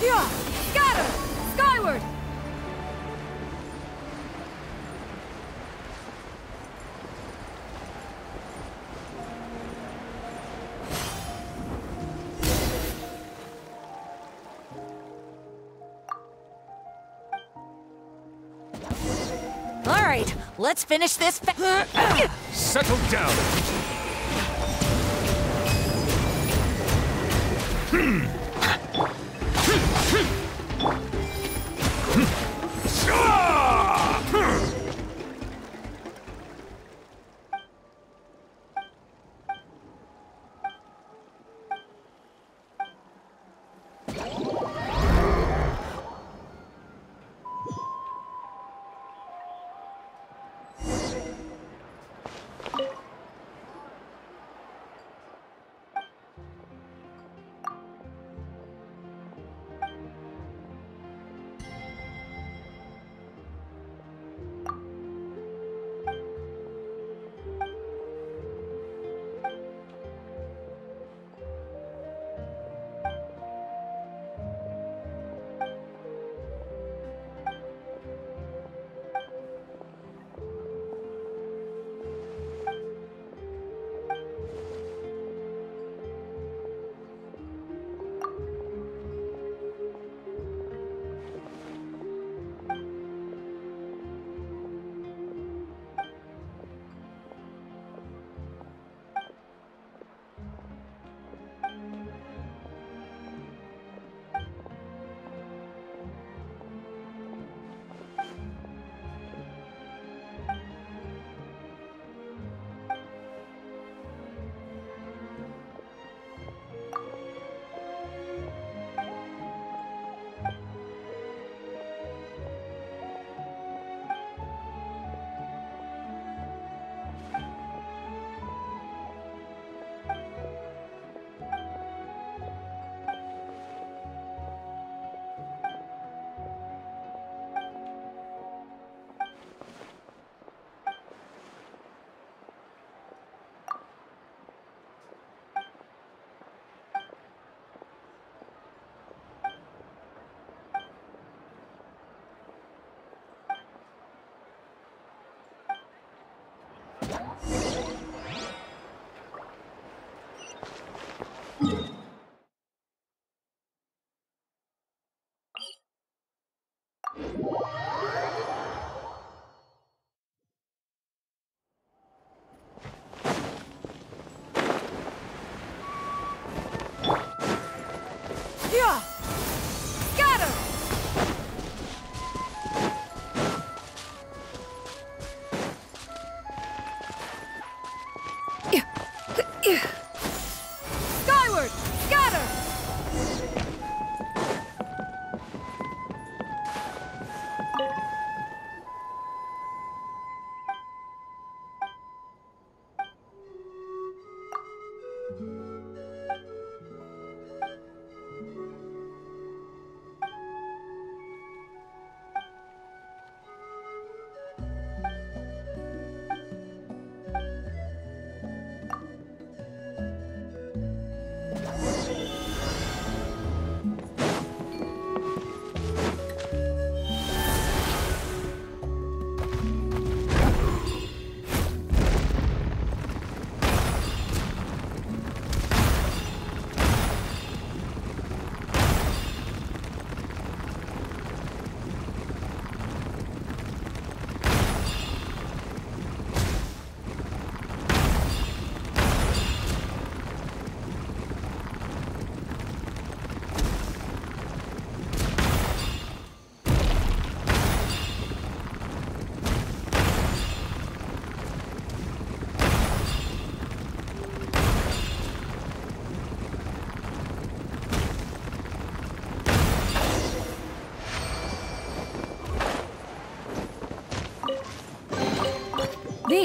Yeah! Scatter! Skyward! All right, let's finish this Settle down. Yeah!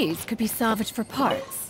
These could be salvaged for parts.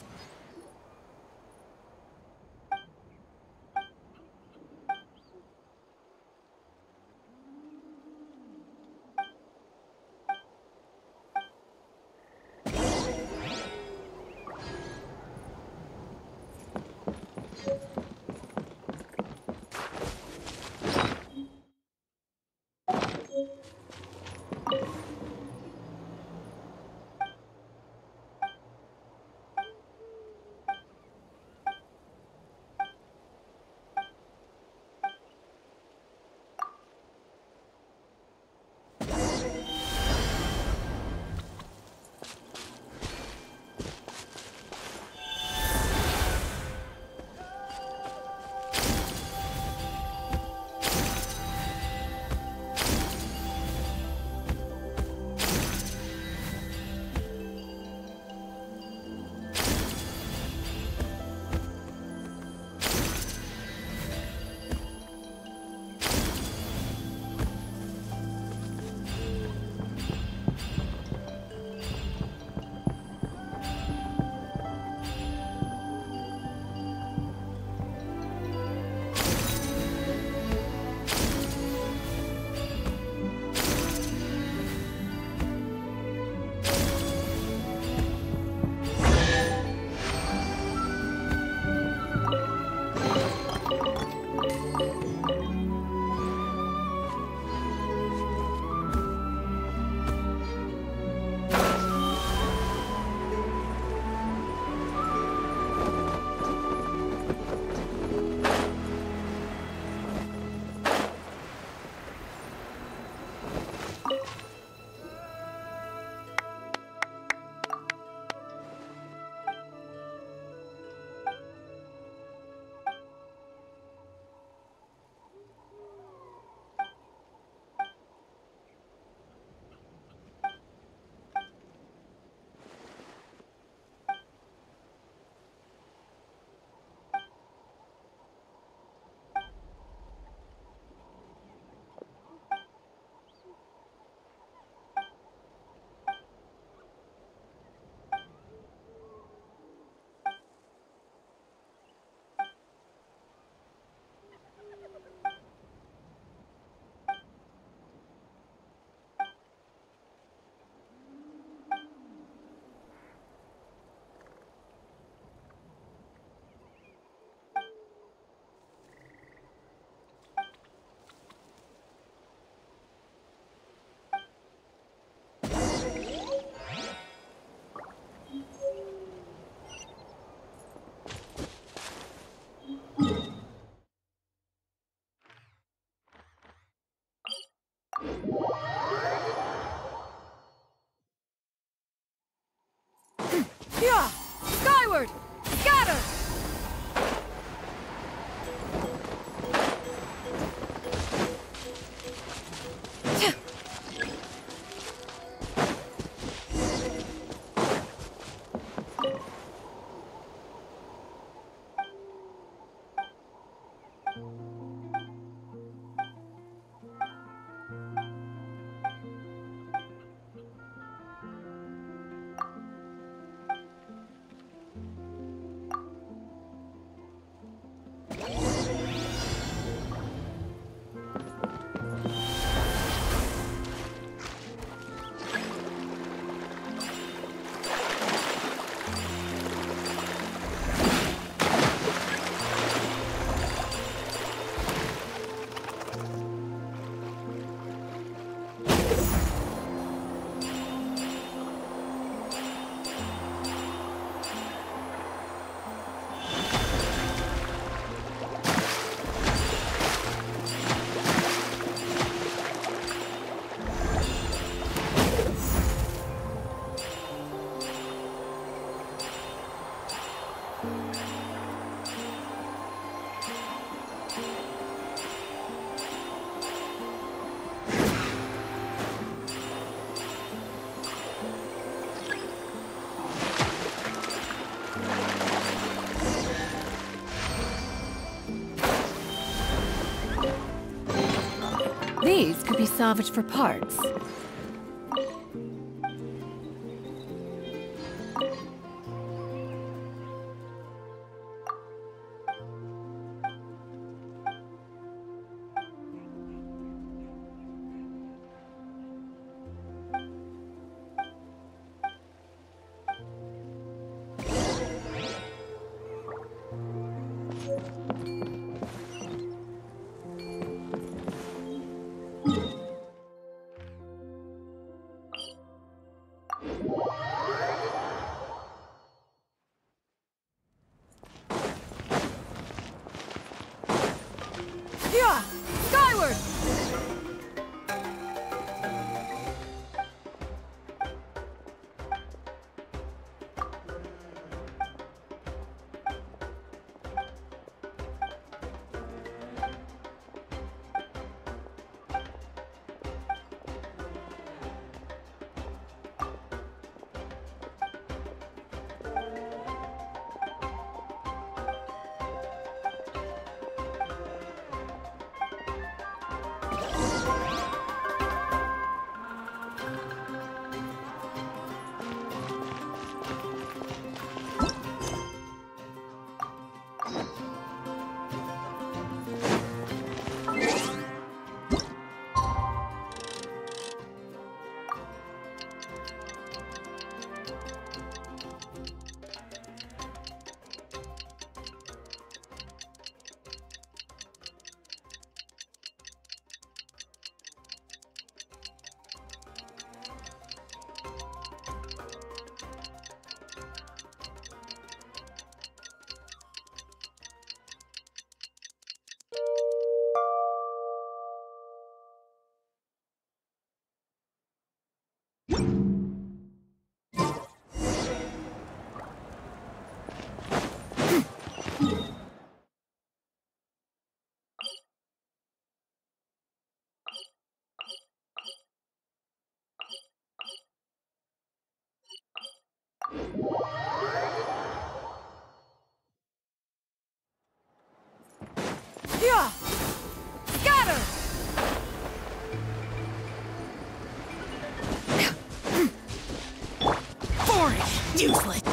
Salvaged for parts. Useless!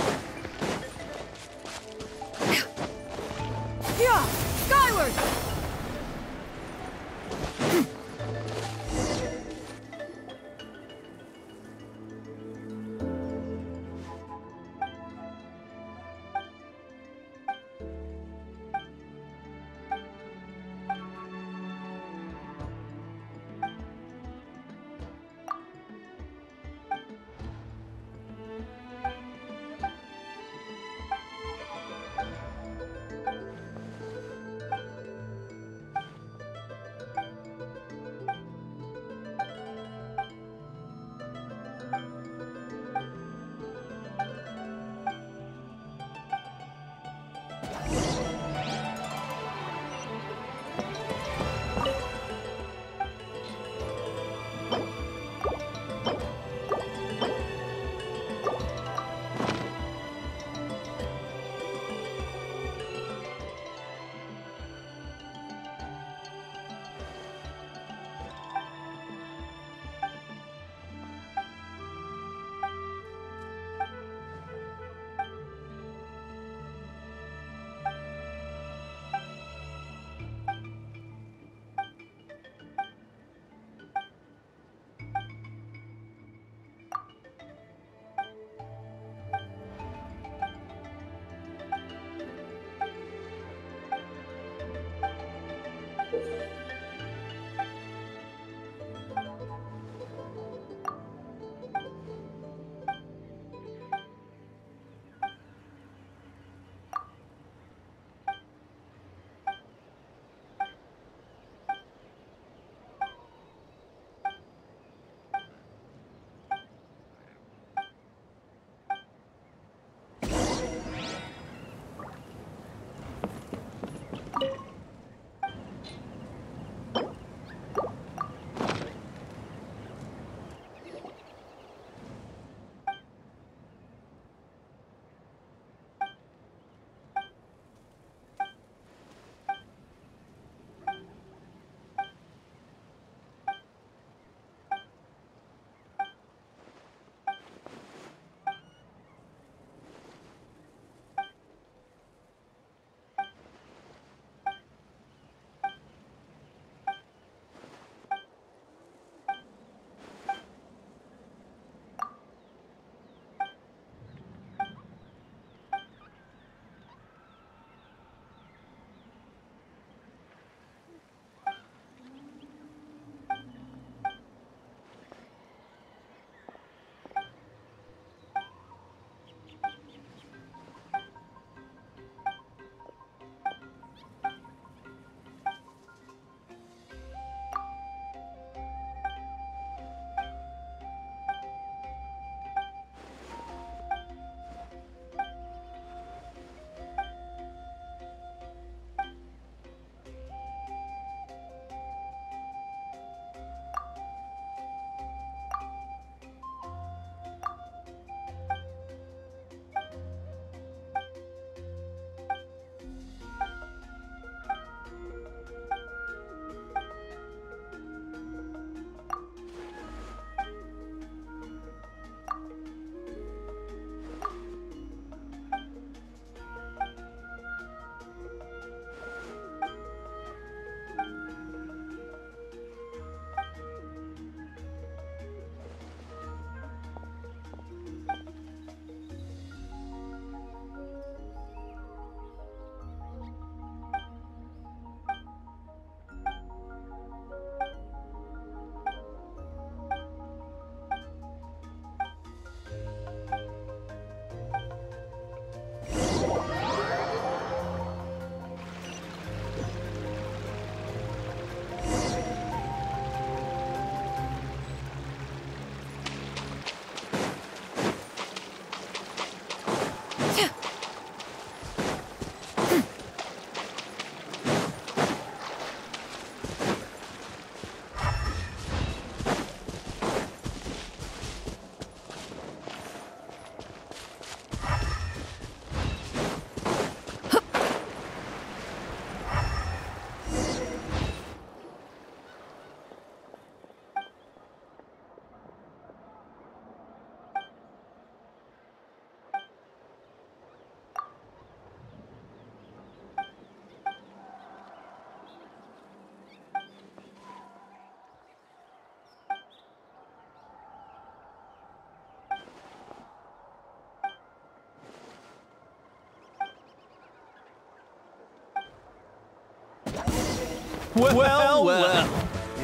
Well, well, well.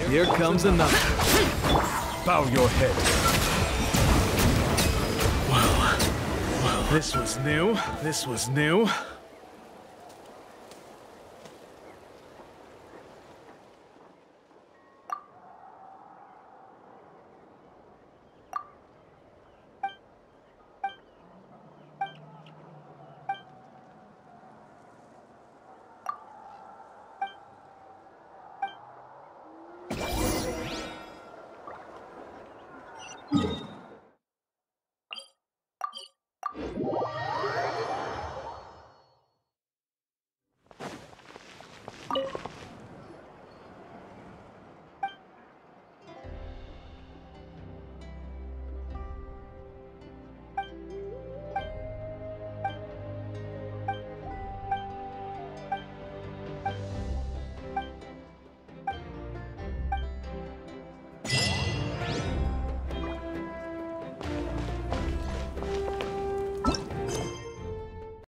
Here comes another. Bow your head. Well, this was new. This was new.